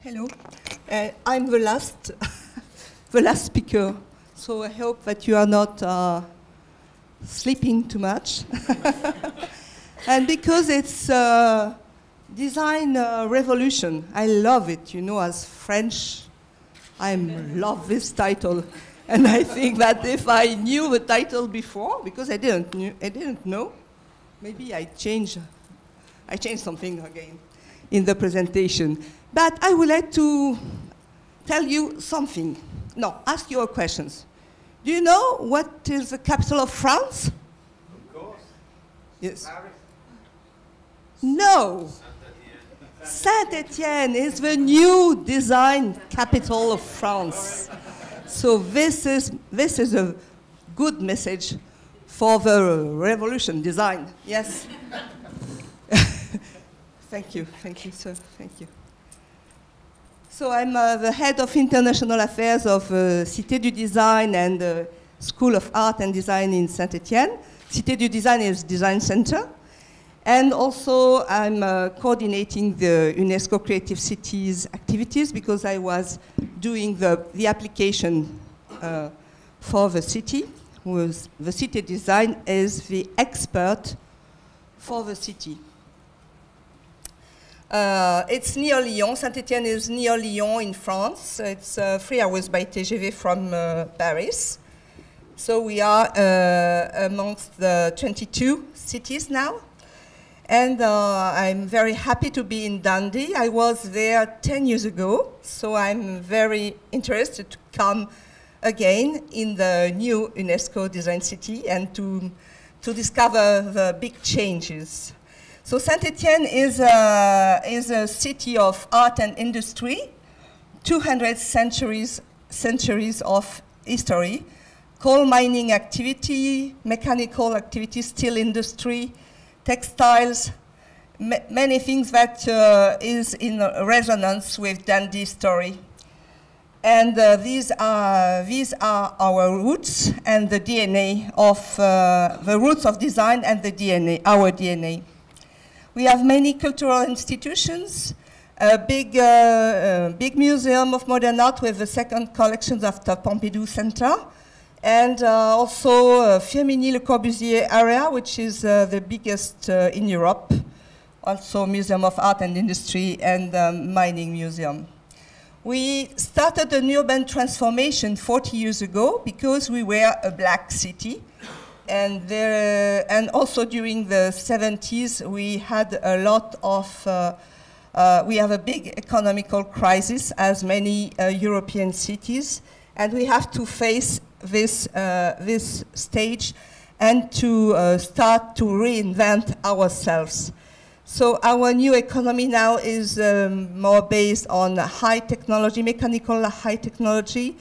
Hello. Uh, I'm the last, the last speaker, so I hope that you are not uh, sleeping too much. and because it's uh, design uh, revolution, I love it. You know, as French, I love this title, and I think that if I knew the title before, because I didn't, knew, I didn't know, maybe I change, I changed something again in the presentation. But I would like to tell you something. No, ask your questions. Do you know what is the capital of France? Of course. Yes. Paris. No. Saint Etienne is the new design capital of France. So this is, this is a good message for the revolution design. Yes. thank you, thank you, sir, thank you. So I'm uh, the head of international affairs of uh, Cité du Design and uh, School of Art and Design in Saint Etienne. Cité du Design is design center. And also, I'm uh, coordinating the UNESCO Creative Cities activities because I was doing the, the application uh, for the city. The city design is the expert for the city. Uh, it's near Lyon. Saint-Étienne is near Lyon in France. It's uh, three hours by TGV from uh, Paris. So we are uh, amongst the 22 cities now. And uh, I'm very happy to be in Dundee. I was there 10 years ago, so I'm very interested to come again in the new UNESCO Design City and to, to discover the big changes. So Saint-Étienne is a, is a city of art and industry, 200 centuries, centuries of history, coal mining activity, mechanical activity, steel industry, textiles, ma many things that uh, is in resonance with Dundee's story. And uh, these, are, these are our roots and the DNA of uh, the roots of design and the DNA, our DNA. We have many cultural institutions, a big, uh, uh, big museum of modern art with the second collections after Pompidou Center, and uh, also uh, Le Corbusier area, which is uh, the biggest uh, in Europe, also Museum of Art and Industry and um, Mining Museum. We started an urban transformation 40 years ago because we were a black city. And, there, and also during the 70s, we had a lot of, uh, uh, we have a big economical crisis as many uh, European cities. And we have to face this, uh, this stage and to uh, start to reinvent ourselves. So our new economy now is um, more based on high technology, mechanical high technology.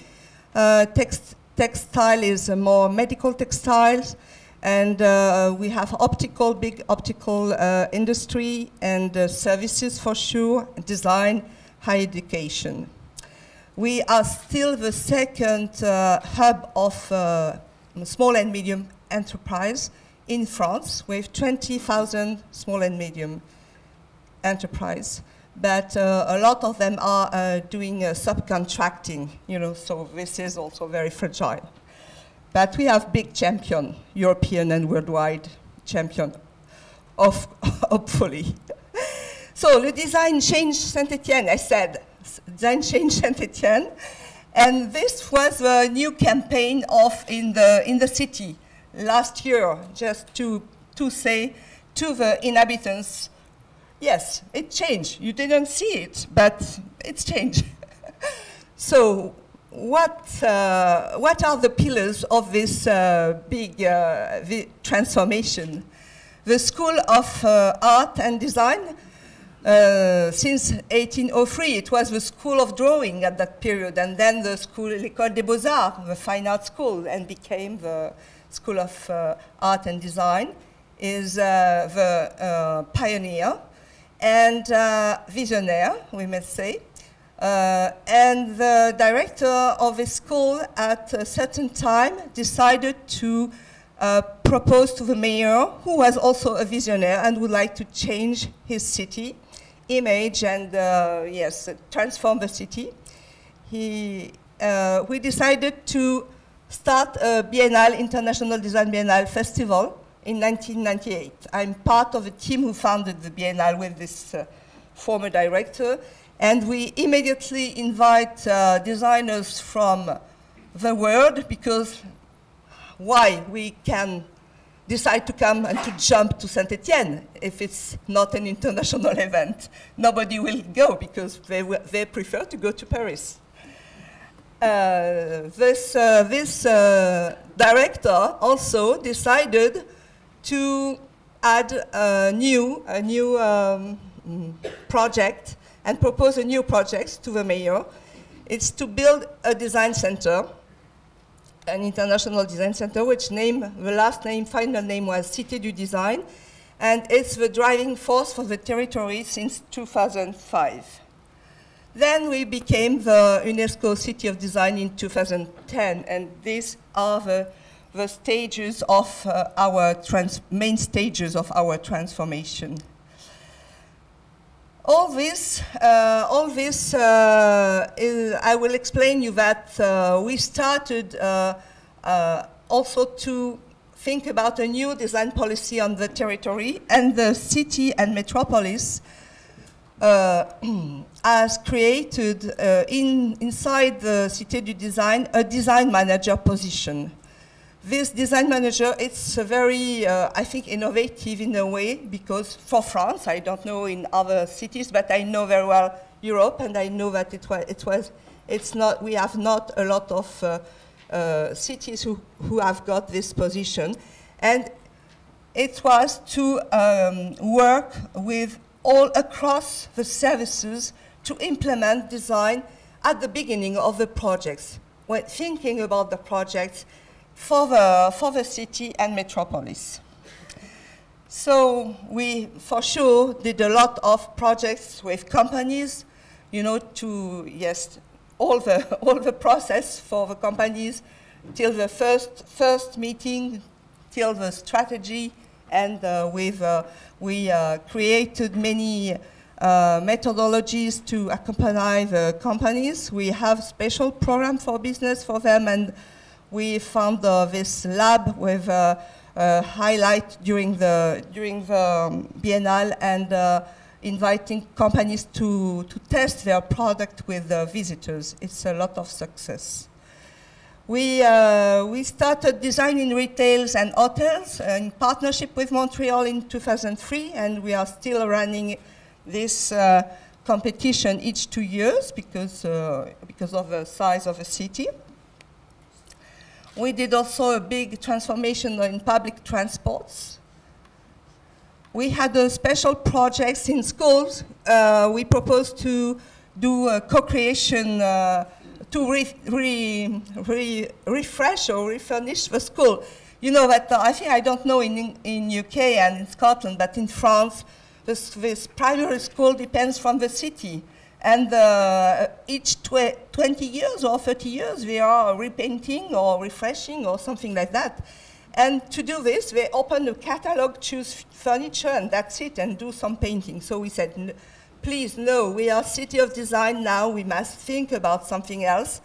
Uh, text, textile is a more medical textiles, and uh, we have optical, big optical uh, industry, and uh, services for sure, design, high education. We are still the second uh, hub of uh, small and medium enterprise in France with 20,000 small and medium enterprise. But uh, a lot of them are uh, doing uh, subcontracting, you know, so this is also very fragile. But we have big champion, European and worldwide champion, of hopefully. so the design changed Saint-Etienne, I said, design changed Saint-Etienne. And this was a new campaign of in the, in the city last year, just to, to say to the inhabitants, yes, it changed. You didn't see it, but it's changed. so what, uh, what are the pillars of this uh, big uh, transformation? The School of uh, Art and Design, uh, since 1803, it was the School of Drawing at that period, and then the School, l'École des Beaux-Arts, the Fine Art School, and became the School of uh, Art and Design, is the pioneer and uh, visionaire, we may say. Uh, and the director of the school at a certain time decided to uh, propose to the mayor, who was also a visionaire and would like to change his city, image and, uh, yes, transform the city. He, uh, we decided to start a Biennale, International Design Biennale Festival in 1998. I'm part of a team who founded the Biennale with this uh, former director, and we immediately invite uh, designers from the world because why we can decide to come and to jump to Saint Etienne if it's not an international event. Nobody will go because they, they prefer to go to Paris. Uh, this uh, this uh, director also decided to add a new, a new um, project and propose a new project to the mayor. It's to build a design center an international design center, which name, the last name, final name was Cité du Design, and it's the driving force for the territory since 2005. Then we became the UNESCO City of Design in 2010, and these are the, the stages of uh, our main stages of our transformation. All this, uh, all this, uh, is, I will explain you that uh, we started uh, uh, also to think about a new design policy on the territory, and the city and metropolis uh, has created in, inside the Cité du Design a design manager position this design manager, it's very, uh, I think, innovative in a way because for France, I don't know in other cities, but I know very well Europe, and I know that it was, it was it's not, we have not a lot of uh, uh, cities who, who have got this position. And it was to um, work with all across the services to implement design at the beginning of the projects. When thinking about the projects, for the, for the city and metropolis. So we, for sure, did a lot of projects with companies, you know, to, yes, all the, all the process for the companies till the first, first meeting, till the strategy, and uh, we've, uh, we uh, created many uh, methodologies to accompany the companies. We have special program for business for them, and we found uh, this lab with a, a, highlight during the, during the um, Biennale and uh, inviting companies to, to test their product with the visitors. It's a lot of success. We, uh, we started designing retails and hotels in partnership with Montreal in 2003, and we are still running this uh, competition each two years because, uh, because of the size of the city. We did also a big transformation in public transports. We had a special projects in schools. Uh, we proposed to do a co-creation uh, to re re re refresh or refurnish the school. You know that uh, I think I don't know in, in UK and in Scotland, but in France, this, this primary school depends from the city. And uh, each tw 20 years or 30 years, we are repainting or refreshing or something like that. And to do this, they open a catalog, choose furniture, and that's it, and do some painting. So we said, please, no, we are City of Design now, we must think about something else.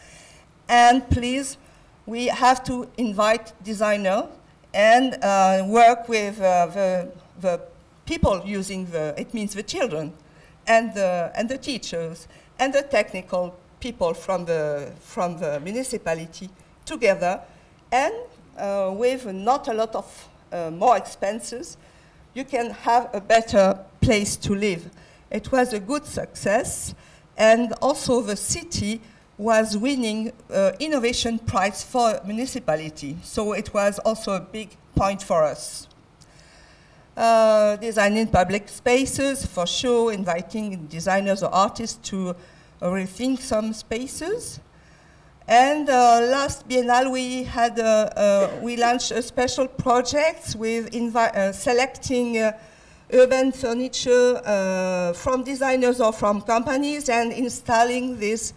And please, we have to invite designer and uh, work with uh, the, the people using the, it means the children and the, and the teachers and the technical people from the, from the municipality together and uh, with not a lot of uh, more expenses, you can have a better place to live. It was a good success, and also the city was winning uh, innovation prize for municipality. So it was also a big point for us. Uh, designing public spaces, for sure, inviting designers or artists to rethink some spaces. And uh, last Biennale, we had uh, uh we launched a special project with uh, selecting urban furniture from designers or from companies and installing this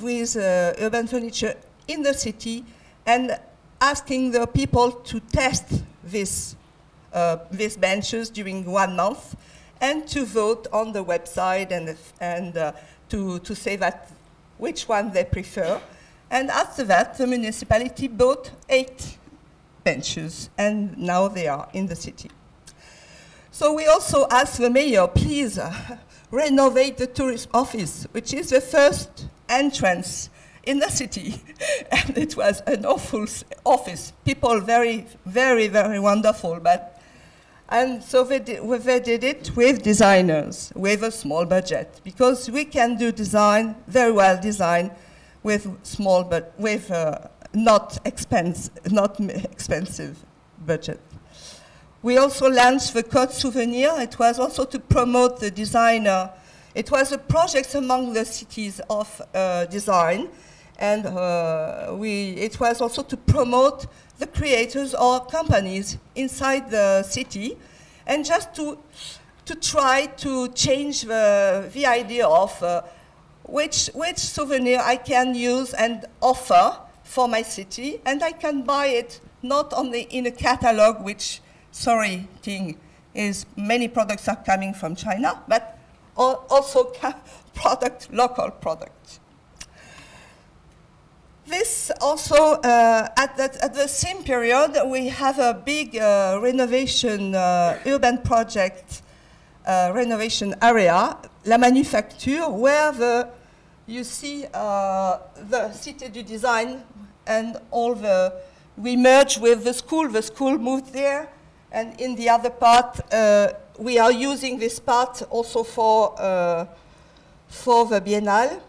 with urban furniture in the city and asking the people to test this these benches during one month. and to vote on the website and, and uh, to, to say that which one they prefer. And after that, the municipality bought eight benches, and now they are in the city. So we also asked the mayor, please uh, renovate the tourist office, which is the first entrance in the city. and it was an awful office. People very, very, very wonderful, but and so they did, they did, it with designers, with a small budget, because we can do design, very well design, with small, but with uh, not, expense, not expensive budget. We also launched the Code Souvenir. It was also to promote the designer. It was a project among the cities of uh, design, and uh, we, it was also to promote the creators or companies inside the city, and just to, to try to change the, the idea of uh, which, which souvenir I can use and offer for my city, and I can buy it not only in a catalog, which, sorry, thing, is many products are coming from China, but also product, local products. This also, uh, at, that, at the same period, we have a big uh, renovation, uh, urban project uh, renovation area, La Manufacture, where the, you see uh, the Cité du Design and all the, we merge with the school, the school moved there, and in the other part, uh, we are using this part also for, for the Biennale.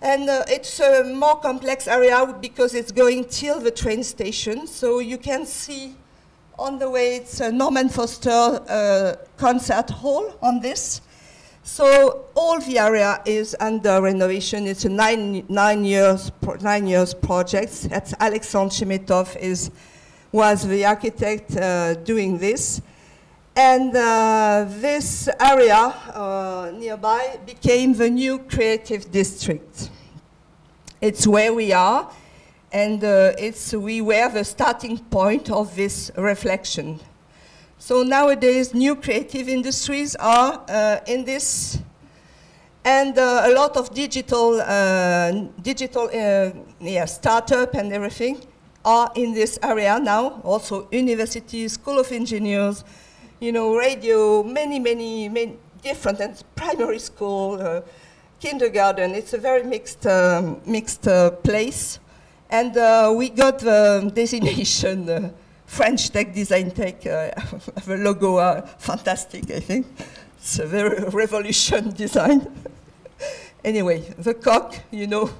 And uh, it's a more complex area because it's going till the train station. So you can see on the way it's a Norman Foster uh, concert hall on this. So all the area is under renovation. It's a nine, nine, years, nine years project. That's Alexandre Chemetoff is, was the architect uh, doing this. And uh, this area uh, nearby became the new creative district. It's where we are, and uh, it's, we were the starting point of this reflection. So nowadays, new creative industries are uh, in this, and uh, a lot of digital, uh, digital yeah, startup and everything are in this area now. Also, universities, school of engineers, you know, radio, many, many, many different, and primary school, uh, kindergarten. It's a very mixed, uh, mixed uh, place. And uh, we got the designation uh, French Tech Design Tech. Uh, the logo are fantastic, I think. It's a very revolution design. anyway, the cock, you know,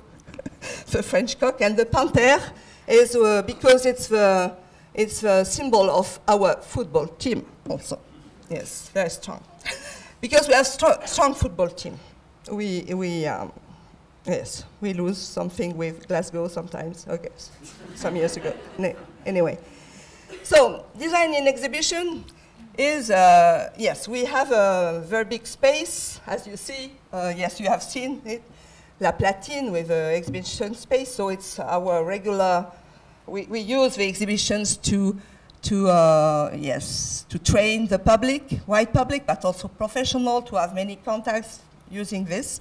the French cock, and the panther is because it's the, it's a symbol of our football team also. Yes, very strong. because we have strong, strong football team. We, we um, yes, we lose something with Glasgow sometimes, okay, some years ago. Anyway, so design in exhibition is, uh, yes, we have a very big space, as you see. Uh, yes, you have seen it. La Platine with the exhibition space, so it's our regular, we, we use the exhibitions to to uh, yes to train the public, white public, but also professional to have many contacts using this.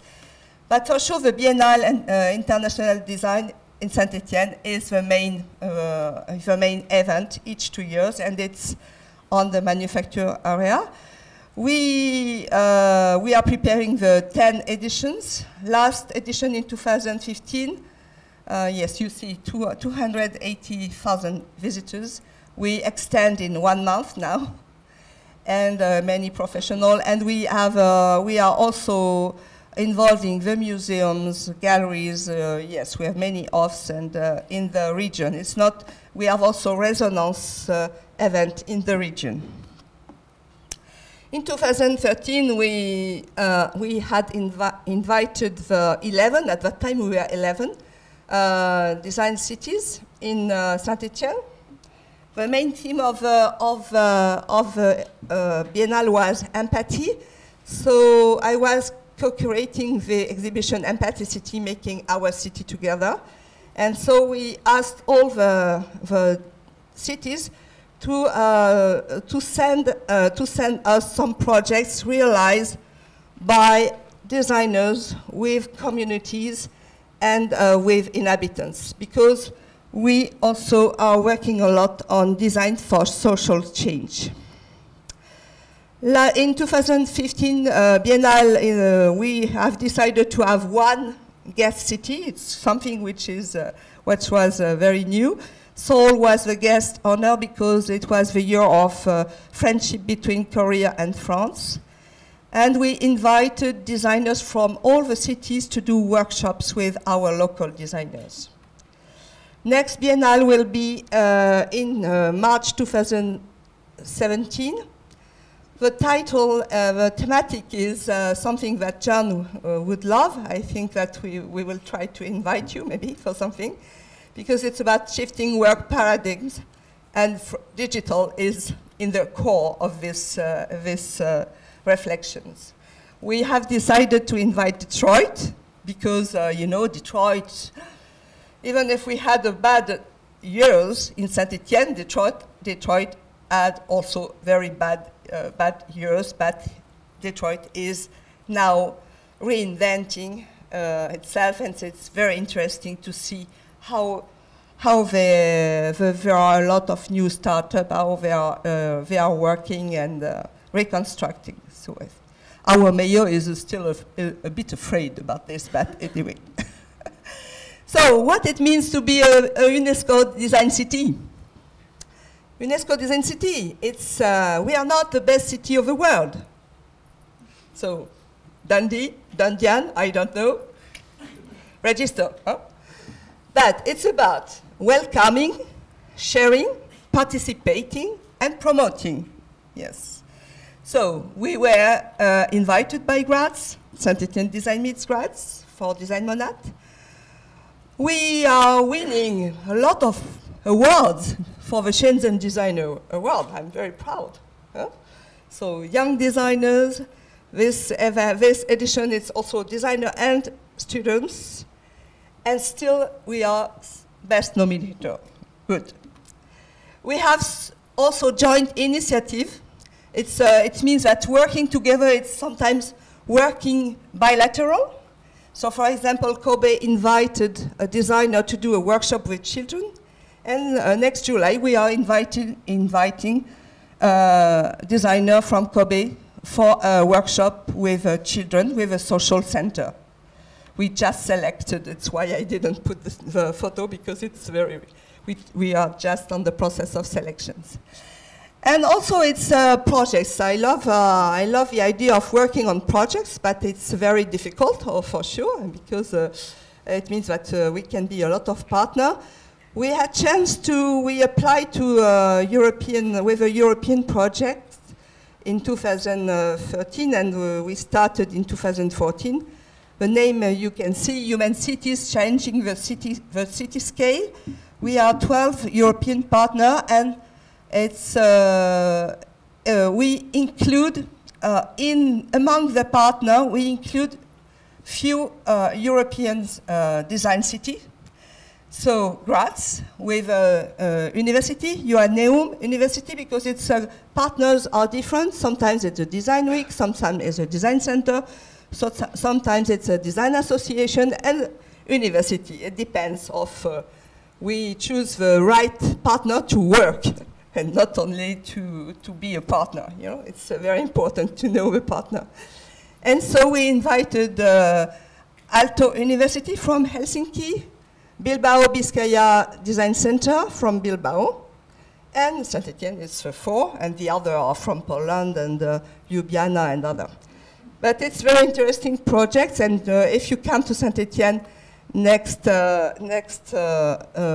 But also the Biennale and uh, International Design in Saint-Etienne is the main, uh, the main event each two years, and it's on the manufacture area. We, uh, we are preparing the 10 editions. Last edition in 2015, uh, yes, you see two, 280,000 visitors we extend in one month now, and uh, many professional. And we have uh, we are also involving the museums, galleries. Uh, yes, we have many offs and uh, in the region. It's not. We have also resonance uh, event in the region. In 2013, we uh, we had invi invited the 11. At that time, we were 11 design cities in Saint-Étienne the main theme of, uh, of, uh, of uh, Biennale was empathy. So I was co-curating the exhibition Empathy City, making our city together. And so we asked all the, the cities to, uh, to, send, uh, to send us some projects realized by designers with communities and uh, with inhabitants because we also are working a lot on design for social change. La, in 2015 uh, Biennale, uh, we have decided to have one guest city. It's something which is uh, which was uh, very new. Seoul was the guest honor because it was the year of uh, friendship between Korea and France. And we invited designers from all the cities to do workshops with our local designers. Next Biennale will be uh, in uh, March 2017. The title, uh, the thematic is uh, something that John uh, would love. I think that we, we will try to invite you maybe for something, because it's about shifting work paradigms, and digital is in the core of this, uh, this reflections. We have decided to invite Detroit because, uh, you know, Detroit, even if we had a bad years in Saint Etienne, Detroit, Detroit had also very bad, uh, bad years, but Detroit is now reinventing uh, itself, and it's very interesting to see how how they, the, there are a lot of new startups, how they are, uh, they are working and uh, reconstructing. So our mayor is still a, a, a bit afraid about this, but anyway. so what it means to be a, a, UNESCO design city? UNESCO design city, it's, uh, we are not the best city of the world. So Dundee, Dundian, I don't know. Register. Huh? But it's about welcoming, sharing, participating, and promoting. Yes. So we were uh, invited by Graz, Saint-Etienne Design Meets Graz for Design Monat. We are winning a lot of awards for the Shenzhen Designer Award. I'm very proud. Huh? So young designers, this, this edition is also designer and students, and still we are best nominator. Good. We have also joint initiative it's, uh, it means that working together, it's sometimes working bilateral. So for example, Kobe invited a designer to do a workshop with children. And uh, next July, we are invited, inviting a uh, designer from Kobe for a workshop with uh, children with a social center. We just selected, that's why I didn't put the, the photo because it's very, we, we are just on the process of selections. And also it's uh, projects. I love, uh, I love the idea of working on projects, but it's very difficult, oh, for sure, because uh, it means that uh, we can be a lot of partner. We had chance to, we applied to uh, European, with a European project in 2013, and uh, we started in 2014. The name you can see, Human Cities Changing the City, the city Scale. We are 12 European partners, and it's, uh, uh, we include uh, in among the partner, we include few European design cities. So Graz with a, university, you are a university, because its uh, partners are different. Sometimes it's a design week, sometimes it's a design center, so sometimes it's a design association and university. It depends of uh, we choose the right partner to work and not only to, to be a partner. You know, it's uh, very important to know a partner. And so we invited uh, University from Helsinki, Bilbao Bizkaia Design Center from Bilbao, and Saint Etienne is uh, four, and the other are from Poland and uh, Ljubljana and other. But it's very interesting projects, and uh, if you come to Saint Etienne next, uh, next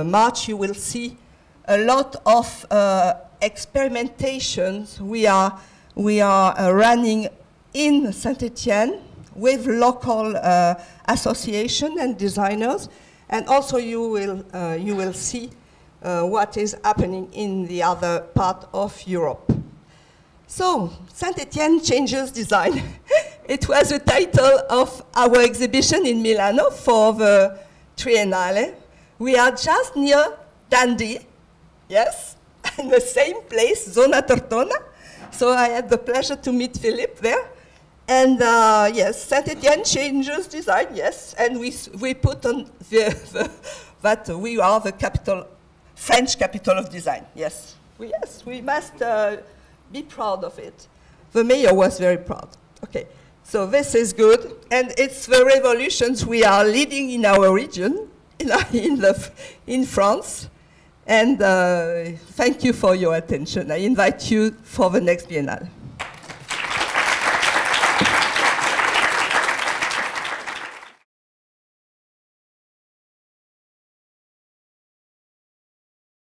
March, you will see a lot of uh, experimentations we are, we are uh, running in Saint-Etienne with local uh, association and designers. And also you will, uh, you will see uh, what is happening in the other part of Europe. So, Saint-Etienne changes design. it was the title of our exhibition in Milano for the Triennale. We are just near Dundee, Yes? in the same place, Zona Tortona. So I had the pleasure to meet Philippe there. And uh, yes, Saint-Étienne changes design, yes. And we, we put on the, the, that we are the capital, French capital of design, yes. We, yes, we must uh, be proud of it. The mayor was very proud. Okay, so this is good. And it's the revolutions we are leading in our region, in, in, the, in France. And uh, thank you for your attention. I invite you for the next Biennale.